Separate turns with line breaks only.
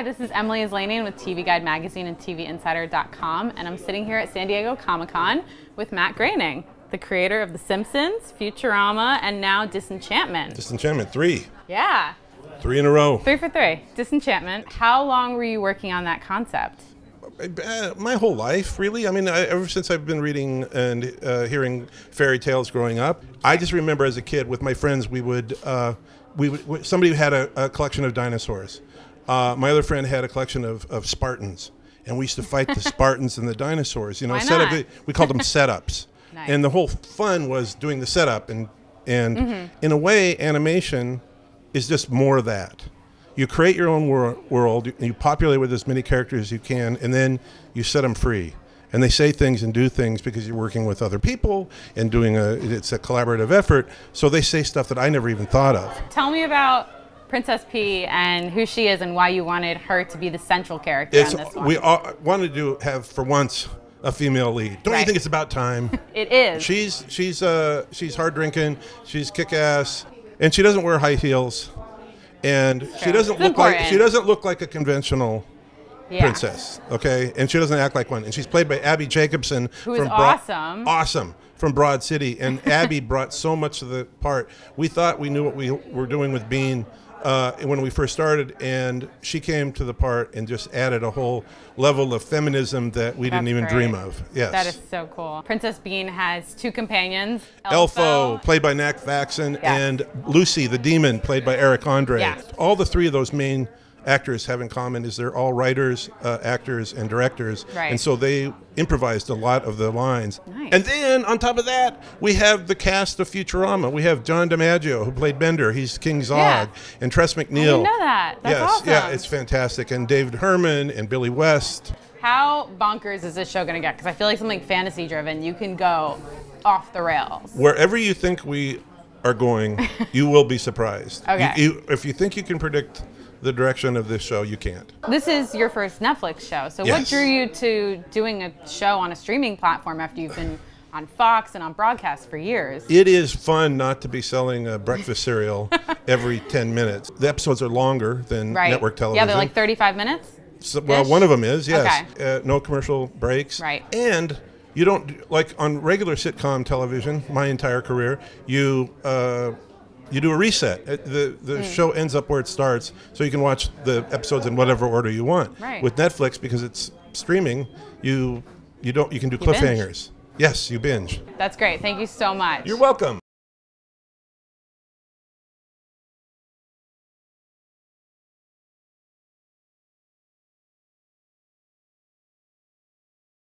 Hi, this is Emily Aslanian with TV Guide Magazine and TVInsider.com, and I'm sitting here at San Diego Comic Con with Matt Groening, the creator of The Simpsons, Futurama, and now Disenchantment.
Disenchantment, three.
Yeah.
Three in a row.
Three for three. Disenchantment. How long were you working on that concept?
Uh, my whole life, really. I mean, I, ever since I've been reading and uh, hearing fairy tales growing up, I just remember as a kid with my friends, we would, uh, we would somebody had a, a collection of dinosaurs. Uh, my other friend had a collection of, of Spartans, and we used to fight the Spartans and the dinosaurs. You know,
Why
set
not?
up, we called them setups,
Nice.
and the whole fun was doing the setup. And and
Mm-hmm.
in a way, animation is just more of that. You create your own wor- world, you, you populate with as many characters as you can, and then you set them free. And they say things and do things because you're working with other people and doing a it's a collaborative effort. So they say stuff that I never even thought of.
Tell me about Princess P and who she is and why you wanted her to be the central character
It's
on this one.
we all wanted to have for once a female lead. Don't you think it's about time?
it is.
she's she's uh she's hard drinking, she's kick ass, and she doesn't wear high heels, and she doesn't
It's
look like she doesn't look like a conventional
yeah.
princess. Okay, and she doesn't act like one. And she's played by Abbi Jacobson,
Who is
from
awesome.
awesome from Broad City. And Abbi brought so much to the part. We thought we knew what we were doing with Bean. Uh, when we first started, and she came to the part and just added a whole level of feminism that we didn't even
great.
dream of. Yes.
That is so cool. Princess Bean has two companions.
Elfo, played by Nat Faxon,
Yeah.
and Luci, the demon, played by Eric Andre.
Yeah.
All the three of those main actors have in common is they're all writers, uh, actors, and directors.
Right.
And so they improvised a lot of the lines.
Nice.
And then on top of that, we have the cast of Futurama. We have John DiMaggio, who played Bender. He's King Zog.
Yeah.
And Tress MacNeille.
I know that. That's
yes,
awesome.
yeah, it's fantastic. And David Herman and Billy West.
How bonkers is this show going to get? Because I feel like something fantasy driven, you can go off the rails.
wherever you think we are going, you will be surprised.
Okay.
You, you, if you think you can predict the direction of this show, you can't.
This is your first Netflix show. So, what drew you to doing a show on a streaming platform after you've been on Fox and on broadcast for years?
It is fun not to be selling a breakfast cereal every 10 minutes. The episodes are longer than
Right.
network television.
Yeah, they're like 35 minutes.
So- well, one of them is, yes. Uh, no commercial breaks.
Right.
And you don't, like on regular sitcom television, my entire career, you. Uh, you do a reset. Uh, The the
Hmm.
show ends up where it starts, so you can watch the episodes in whatever order you want.
Right.
With Netflix, because it's streaming, you you don't you can do cliffhangers. Yes, you binge.
That's great. Thank you so much.
You're welcome.